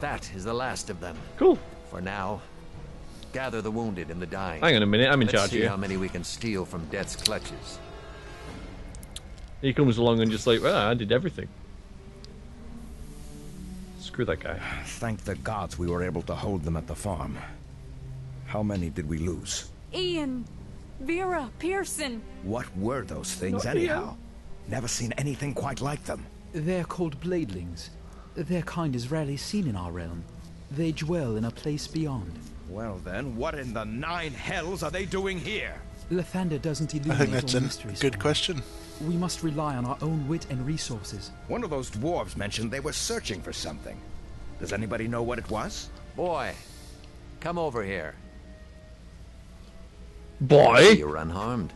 That is the last of them. Cool. For now, gather the wounded and the dying. Hang on a minute, I'm in Let's charge see here. how many we can steal from death's clutches. He comes along and just like, well, I did everything. Screw that guy. Thank the gods we were able to hold them at the farm. How many did we lose? Ian, Vera, Pearson. What were those things, Not anyhow? Never seen anything quite like them. They're called bladelings. Their kind is rarely seen in our realm. They dwell in a place beyond. Well then, what in the nine hells are they doing here? Lathander doesn't illuminate I illuminate think that's a mysteries. good question. We must rely on our own wit and resources. One of those dwarves mentioned they were searching for something. Does anybody know what it was? Boy, come over here. Boy! You're unharmed.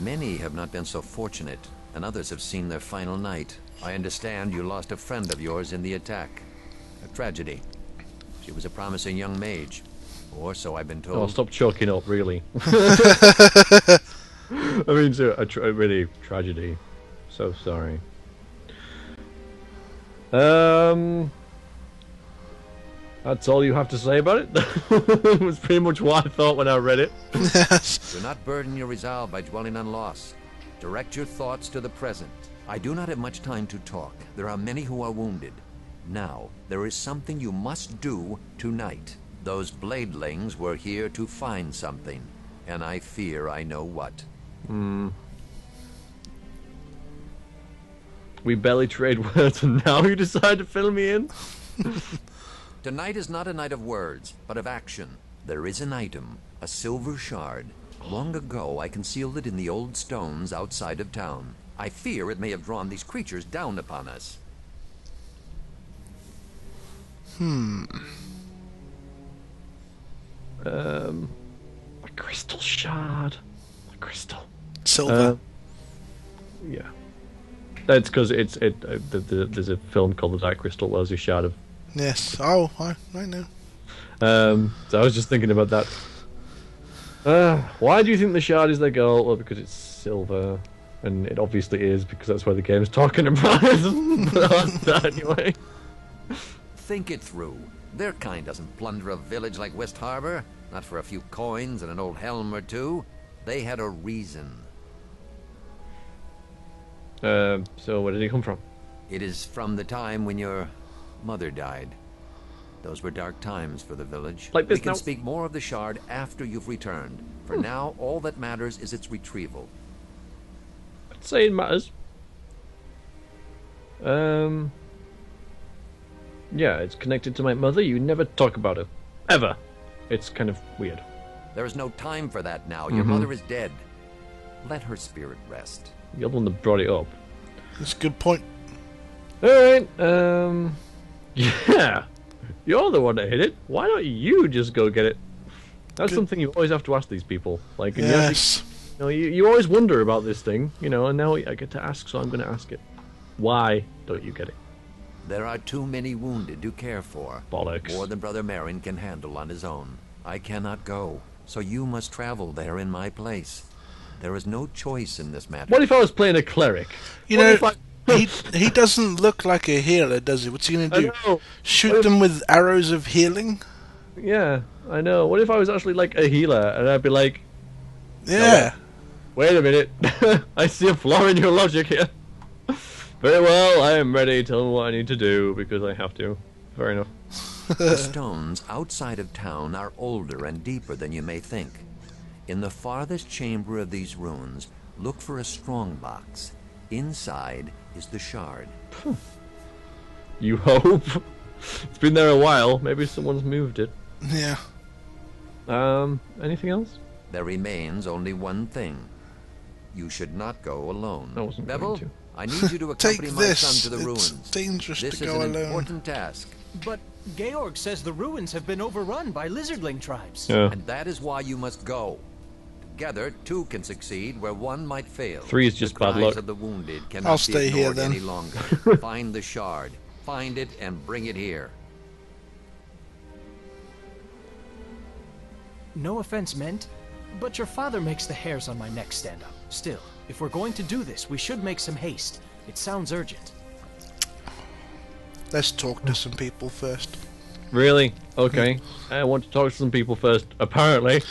Many have not been so fortunate, and others have seen their final night. I understand you lost a friend of yours in the attack. A tragedy. She was a promising young mage. Or so I've been told. Oh, stop choking up, really. I mean, it's a, a, tra- really tragedy. So sorry. Um, that's all you have to say about it. it was pretty much what I thought when I read it. Do not burden your resolve by dwelling on loss. Direct your thoughts to the present. I do not have much time to talk. There are many who are wounded. Now, there is something you must do tonight. Those bladelings were here to find something, and I fear I know what. Hmm. We barely trade words, and now you decide to fill me in. Tonight is not a night of words, but of action. There is an item, a silver shard. Long ago, I concealed it in the old stones outside of town. I fear it may have drawn these creatures down upon us. Hmm. Um, a crystal shard. A crystal. Silver. Uh, yeah. That's because it's it. Uh, the, the, there's a film called The Dark Crystal. Where there's a shard of. yes. Oh, I, I know. Um, so I was just thinking about that. Uh, why do you think the shard is their goal? Well, because it's silver, and it obviously is because that's why the game's talking about anyway, Think it through. Their kind doesn't plunder a village like West Harbor, not for a few coins and an old helm or two. They had a reason. um, so where did he come from? It is from the time when your mother died. Those were dark times for the village. Like we can now- speak more of the shard after you've returned. For now, all that matters is its retrieval. I'd say it matters. Um. Yeah, it's connected to my mother. You never talk about her, ever. It's kind of weird. There is no time for that now. Your Mm-hmm. mother is dead. Let her spirit rest. You're the one that brought it up. That's a good point. Alright, um. Yeah! You're the one that hit it. Why don't you just go get it? That's Good. something you always have to ask these people. Like, and you, have to- Yes. you, know, you, you always wonder about this thing, you know, and now I get to ask, so I'm going to ask it. Why don't you get it? There are too many wounded to care for. Bollocks. More than Brother Merring can handle on his own. I cannot go, so you must travel there in my place. There is no choice in this matter. What if I was playing a cleric? You What know, if I- he he doesn't look like a healer, does he? What's he gonna do? know. Shoot them with arrows of healing? Yeah, I know. What if I was actually like a healer and I'd be like, Yeah. wait a minute, I see a flaw in your logic here. Very well, I am ready. Tell me what I need to do because I have to. Fair enough. The stones outside of town are older and deeper than you may think. In the farthest chamber of these ruins, look for a strong box. Inside is the shard. You hope. it's been there a while. Maybe someone's moved it. Yeah. Um, anything else? There remains only one thing. You should not go alone. I wasn't going Bevil, to. I need you to accompany my this. son to the It's ruins. dangerous this to go alone. This is go an alone. important task, But Georg says the ruins have been overrun by lizardling tribes. Yeah. and that is why you must go. Together, two can succeed where one might fail. Three is just the bad luck. of the wounded I'll be stay here then. any longer. Find the shard. Find it and bring it here. No offense meant, but your father makes the hairs on my neck stand up. Still, if we're going to do this, we should make some haste. It sounds urgent. Let's talk to some people first. Really? Okay. I want to talk to some people first. Apparently.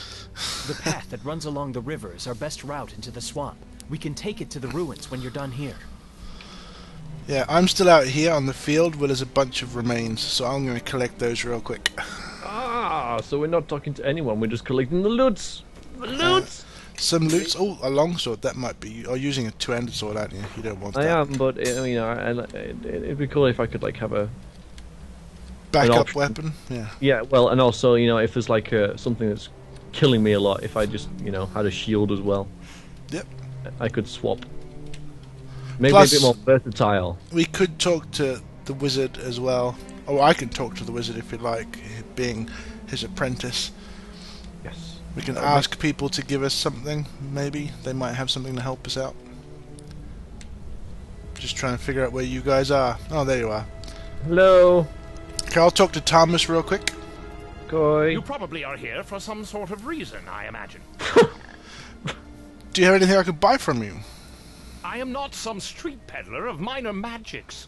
The path that runs along the river is our best route into the swamp. We can take it to the ruins when you're done here. Yeah, I'm still out here on the field where there's a bunch of remains, so I'm going to collect those real quick. Ah, so we're not talking to anyone. We're just collecting the loots. The loots. Some loots. Oh, a longsword. That might be. Or using a two-handed sword, aren't you? You don't want I that. am, but uh, you know, I, I, it, it'd be cool if I could like have a Backup weapon. Yeah. yeah. Well, and also you know, if there's like uh, something that's killing me a lot, if I just you know had a shield as well, Yep. I could swap. Maybe Plus- a bit more versatile. We could talk to the wizard as well. Oh, I can talk to the wizard if you like, being his apprentice. Yes. We can ask people to give us something. Maybe they might have something to help us out. Just trying to figure out where you guys are. Oh, there you are. Hello, Okay, I'll talk to Tarmas real quick. Koi. You probably are here for some sort of reason, I imagine. Do you have anything I could buy from you? I am not some street peddler of minor magics.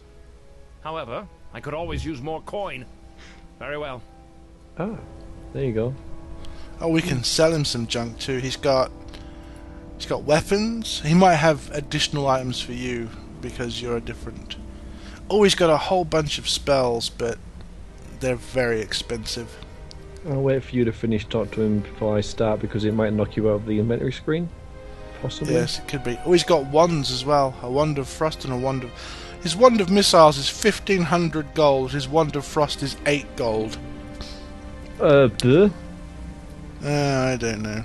However, I could always use more coin. Very well. Ah, there you go. Oh, we can sell him some junk too. He's got he's got weapons. He might have additional items for you because you're a different. Oh, he's got a whole bunch of spells, but they're very expensive. I'll wait for you to finish talking to him before I start because it might knock you out of the inventory screen. Possibly. Yes, it could be. Oh, he's got wands as well. A wand of frost and a wand of. His wand of missiles is fifteen hundred gold. His wand of frost is eight gold. Uh, duh. Uh, I don't know.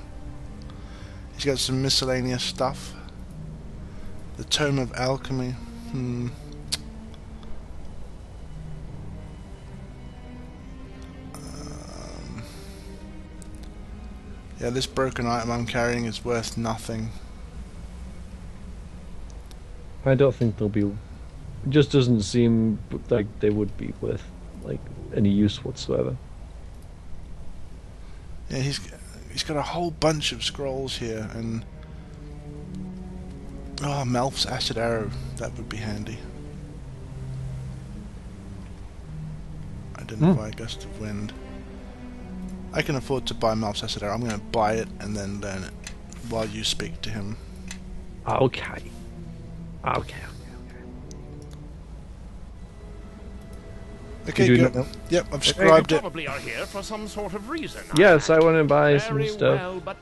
He's got some miscellaneous stuff. The Tome of Alchemy. Hmm. Yeah, this broken item I'm carrying is worth nothing. I don't think they'll be. It just doesn't seem like they would be worth like any use whatsoever. Yeah, he's he's got a whole bunch of scrolls here, and oh, Melf's acid arrow that would be handy. Identify hmm. a gust of wind. I can afford to buy Melf's acid arrow. I'm going to buy it and then learn it while you speak to him. Okay. Okay. Okay, Okay. do good. that? Yep, I've You scribed it. probably are here for some sort of reason. Yes, I imagine. want to buy some stuff. well, but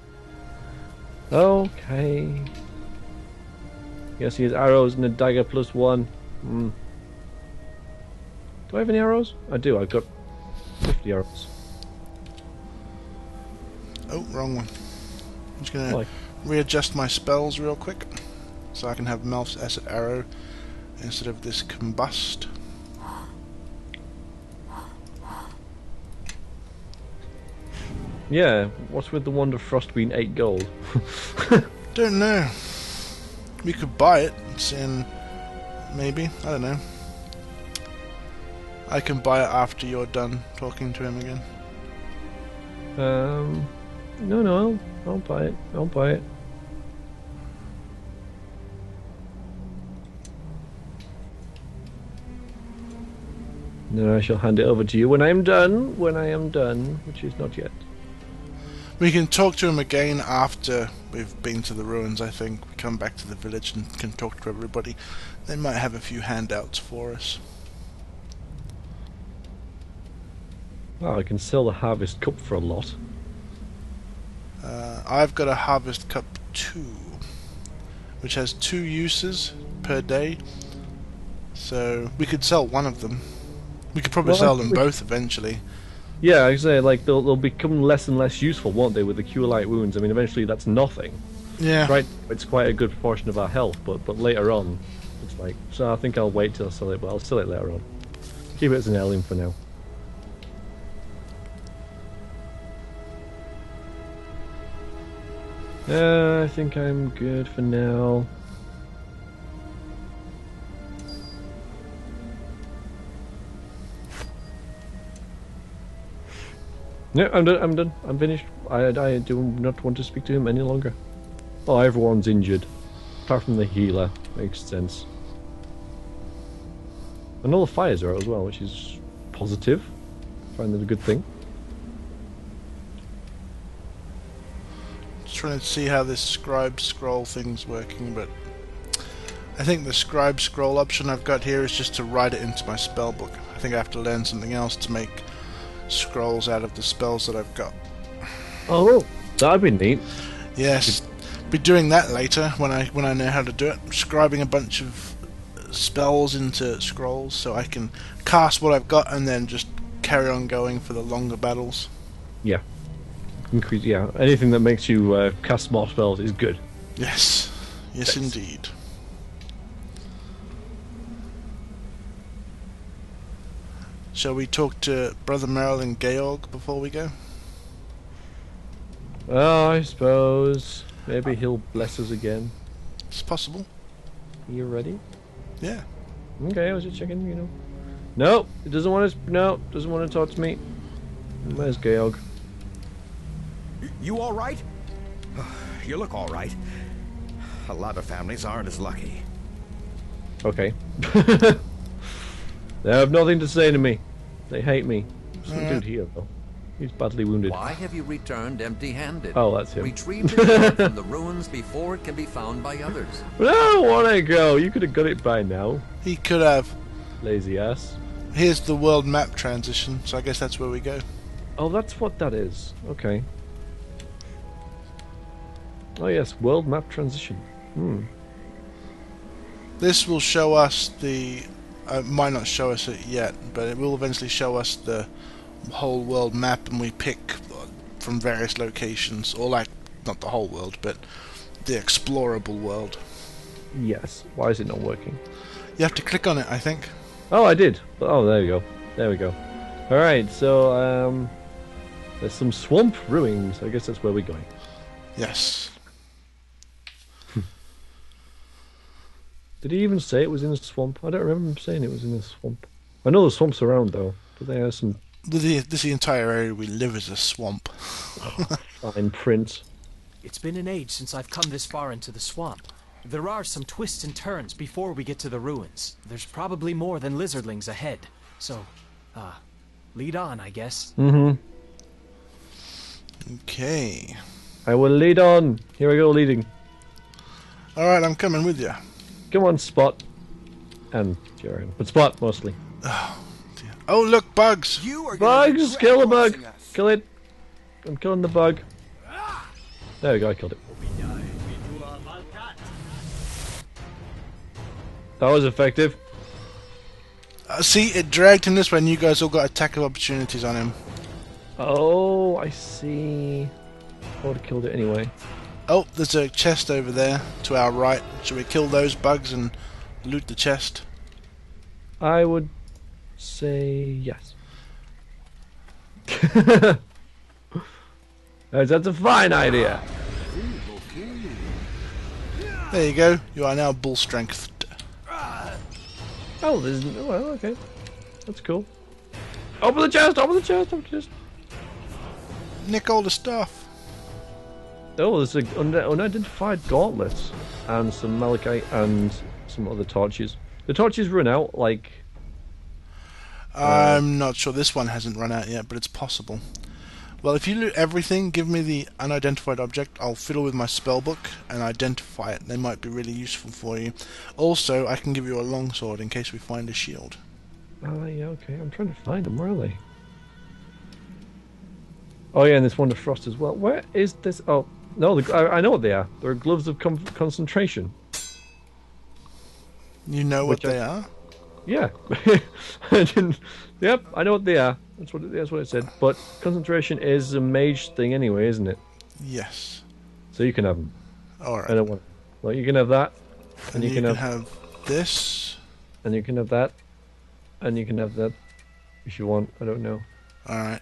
Okay. Yes, he has arrows and a dagger plus one. Hmm. Do I have any arrows? I do. I've got 50 arrows. Oh, wrong one. I'm just going to readjust my spells real quick so I can have Melf's acid arrow instead of this combust. yeah, what's with the wand of frost being 8 gold? Don't know. We could buy it. It's in. Maybe. I don't know. I can buy it after you're done talking to him again. Um, no, no, I'll, I'll buy it. I'll buy it. Then I shall hand it over to you when I am done. When I am done, which is not yet. We can talk to him again after we've been to the ruins, I think. We come back to the village and can talk to everybody. They might have a few handouts for us. Well, I can sell the harvest cup for a lot. Uh, I've got a Harvest Cup 2, which has two uses per day. So we could sell one of them. We could probably Well, sell them both eventually. Yeah, I say like they'll they'll become less and less useful, won't they, with the cure light wounds? I mean, eventually that's nothing. Yeah. Right, it's quite a good proportion of our health, but but later on, it's like so. I think I'll wait till I sell it, but I'll sell it later on. Keep it as an heirloom for now. Uh, I think I'm good for now. No, I'm done. I'm done. I'm finished. I, I do not want to speak to him any longer. Oh, everyone's injured. Apart from the healer. Makes sense. And all the fires are out as well, which is positive. find it a good thing. Trying to see how this scribe scroll thing's working, but I think the scribe scroll option I've got here is just to write it into my spell book. I think I have to learn something else to make scrolls out of the spells that I've got. Oh, that'd be neat. Yes, be doing that later when I when I know how to do it. Scribing a bunch of spells into scrolls so I can cast what I've got and then just carry on going for the longer battles. Yeah. Increase. Yeah. Anything that makes you uh, cast more spells is good. Yes, yes, Thanks. indeed. Shall we talk to Brother Merring and Georg before we go? Oh, I suppose maybe he'll bless us again. It's possible. You ready? Yeah. Okay, I was just checking. You know. No, he doesn't want to. No, doesn't want to talk to me. Where's Georg? You all right? You look all right. A lot of families aren't as lucky. Okay. they have nothing to say to me. They hate me. Some hmm. dude here though. He's badly wounded. Why have you returned empty-handed? Oh, that's him. Retrieve the sword from the ruins before it can be found by others. I don't want to go. You could have got it by now. He could have. Lazy ass. Here's the world map transition, so I guess that's where we go. Oh, that's what that is. Okay. Oh yes, world map transition. Hmm. This will show us the. Uh, might not show us it yet, but it will eventually show us the whole world map, and we pick from various locations, or like not the whole world, but the explorable world. Yes. Why is it not working? You have to click on it, I think. Oh, I did. Oh, there we go. There we go. All right. So um, there's some swamp ruins. I guess that's where we're going. Yes. Did he even say it was in a swamp? I don't remember him saying it was in a swamp. I know the swamps around though, but they have some The, this the entire area we live is a swamp. fine print. It's been an age since I've come this far into the swamp. There are some twists and turns before we get to the ruins. There's probably more than lizardlings ahead. So, uh, lead on, I guess. Mm-hmm. Okay. I will lead on. Here I go, leading. All right, I'm coming with you. Come on, Spot. And Jaren. But Spot, mostly. Oh, look, bugs! You are Bugs! Kill the bug! Kill it! I'm killing the bug. There we go, I killed it. That was effective. Uh, see, it dragged him this way, and you guys all got attack of opportunities on him. Oh, I see. I would have killed it anyway. Oh, there's a chest over there to our right. Should we kill those bugs and loot the chest? I would say yes. That's a fine idea. There you go. You are now bull strength. Oh, there's well, okay. That's cool. Open the chest! Open the chest! Open the chest! Nick all the stuff. Oh, there's a un- unidentified gauntlets and some malachite and some other torches. The torches run out like I'm not sure. This one hasn't run out yet, but it's possible. Well, if you loot everything, give me the unidentified object. I'll fiddle with my spell book and identify it. They might be really useful for you. Also, I can give you a longsword in case we find a shield. Oh yeah, okay. I'm trying to find them. Where are they? Oh yeah, and this one frost as well. Where is this? Oh no, the, I, I know what they are. They're gloves of com- concentration. You know what Which I- they are? Yeah. I didn't. Yep, I know what they are. That's what it, that's what it said. But concentration is a mage thing anyway, isn't it? Yes. So you can have them. All right. I don't want. Well, you can have that, and, and you, can, have, have this. and you can have that, and you can have that, if you want. I don't know. All right.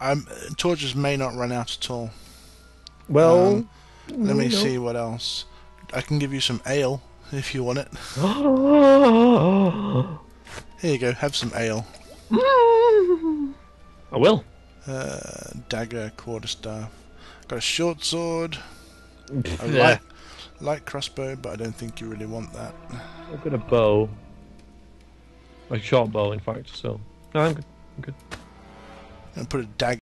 Um, torches may not run out at all. Well, Um, Let me no. see what else. I can give you some ale if you want it. Here you go. Have some ale. I will. Uh, dagger, quarterstaff. Got a short sword. A light, light crossbow, but I don't think you really want that. I've got a bow. A short bow, in fact. So no, I'm good. I'm good. and put a dagger